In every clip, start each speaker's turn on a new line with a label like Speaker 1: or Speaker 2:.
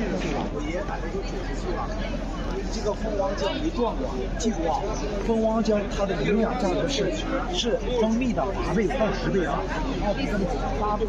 Speaker 1: 七十岁了，我爷爷奶奶都九十岁了。这个蜂王浆没断过，记住啊，蜂王浆它的营养价值是是蜂蜜的八倍到十倍啊，八倍到十倍。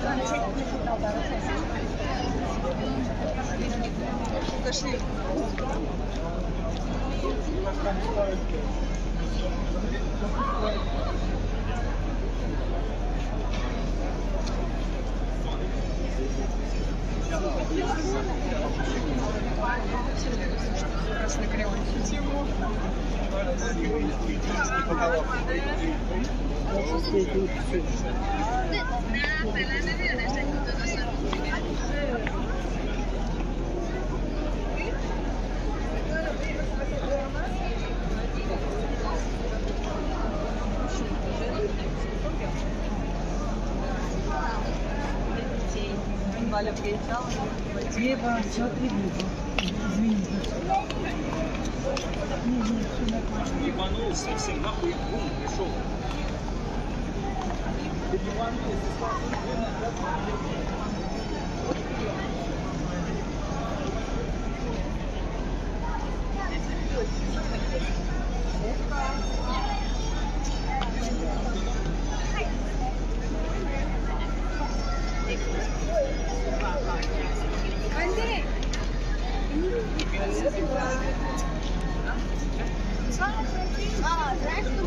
Speaker 1: Два месяца в этих школьных статуре в Минске танцевал. Пошли.
Speaker 2: Валя приезжала.
Speaker 3: Ева, все требует. Извините.
Speaker 1: Ебанул совсем нахуй, бум, пришел.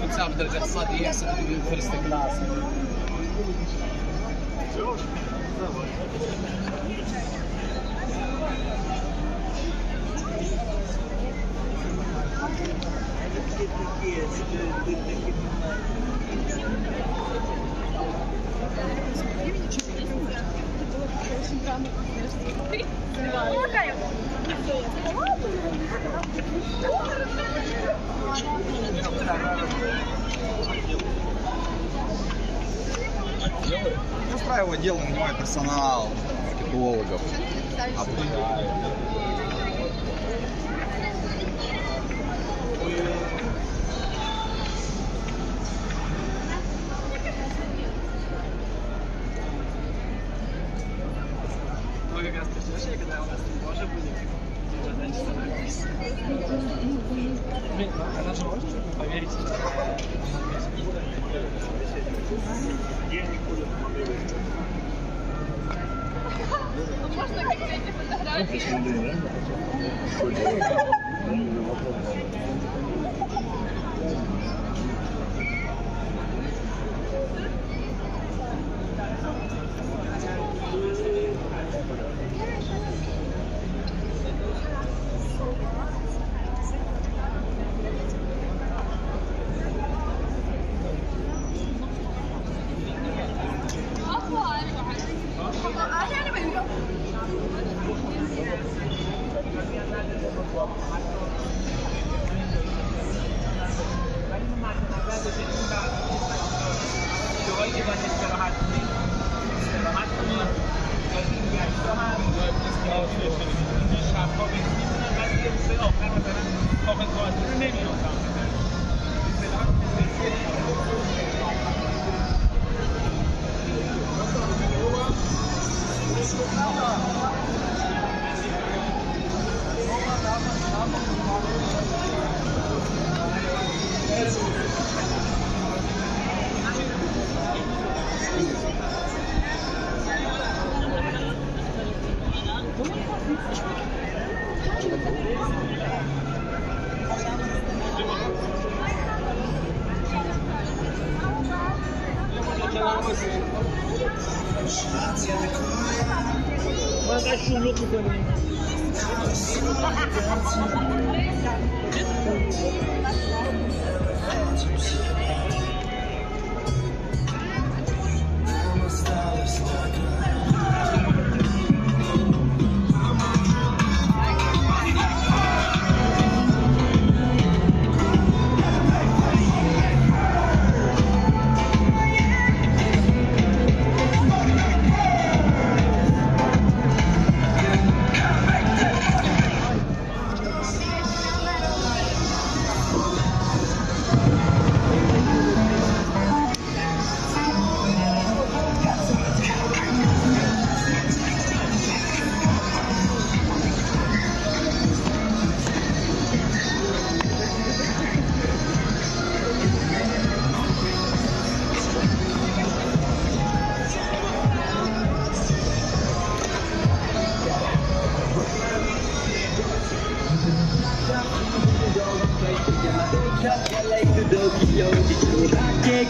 Speaker 4: خمسة بدرجة اقتصادية فيرست كلاس Thank you.
Speaker 5: Устраивать дело, нанимать персонал, маркетологов, обучают.
Speaker 2: Можно какие-то фотографии?
Speaker 6: Ich bin Manda chuluco pra mim. Now my style is like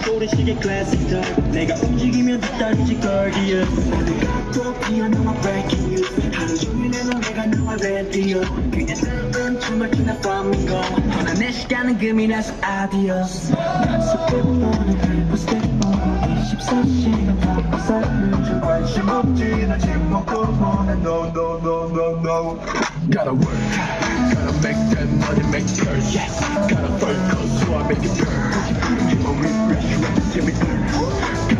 Speaker 6: 고래시계 Adios.
Speaker 7: Gotta work, gotta make that money, make sure, yes. Gotta work, cause so I make it burn. Give a refresh, give me burn.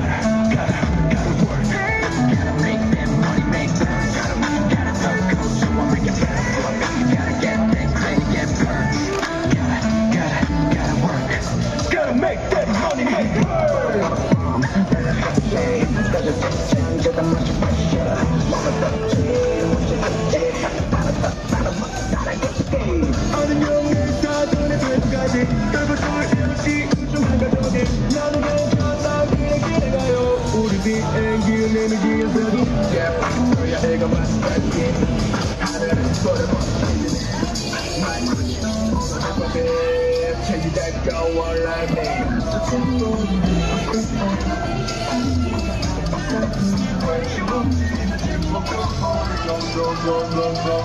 Speaker 7: Benim emeği yazarım Yap, rüya ego bastırdım Adırın sorumu My question, I'm a babe Change that go on like me When she moves in, she will go on Go, go, go, go, go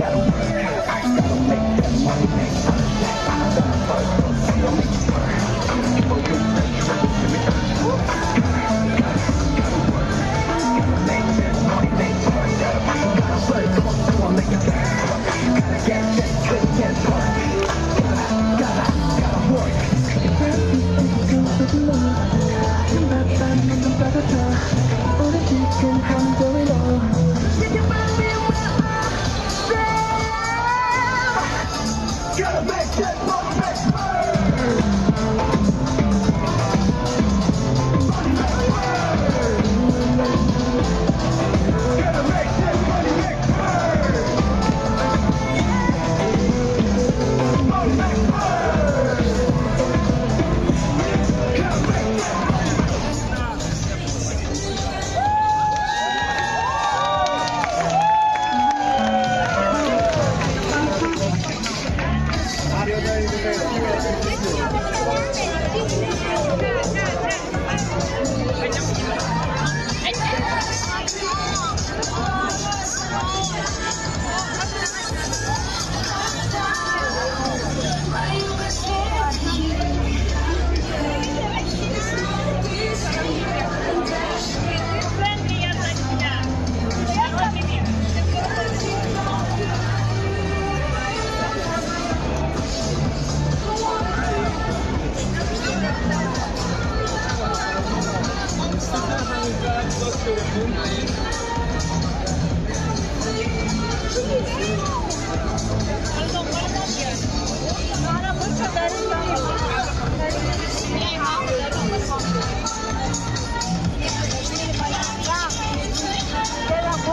Speaker 7: Gotta work, gotta make that money Gotta work, gotta make that money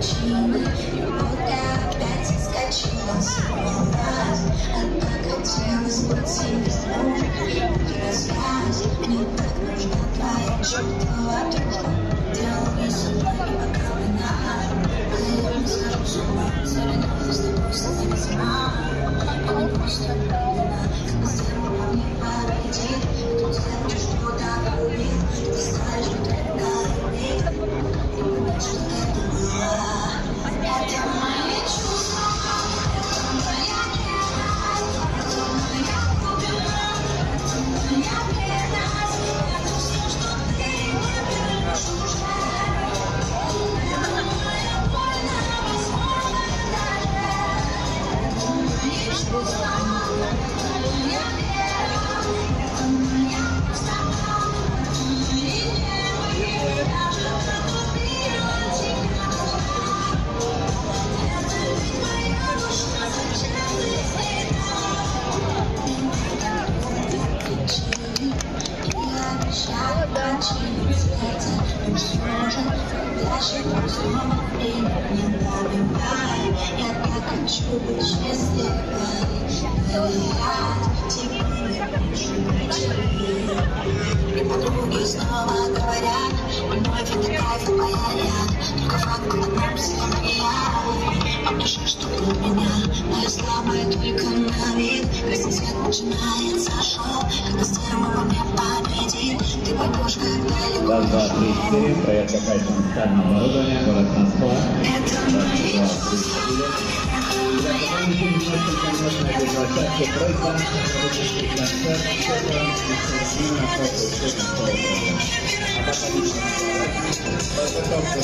Speaker 2: Тимоник, Оля, ближе подойди. А вы не на одной
Speaker 8: Thank Снова говорят, мой фотография моя Только факт одном всем я А душа, что у меня Моя слабая только на вид Красный свет начинается шоу Когда стерва мне победит Ты поймешь, когда
Speaker 9: Раз, два, три, четыре. Проверка качества музыкального оборудования. Город Москва.
Speaker 8: Это мои
Speaker 9: Раз, два, три, четыре. Для дополнительной немножко, конечно, этой площадке пройти концерт, именно после всех программ. А пока лично подготовка